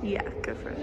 Yeah, go for it.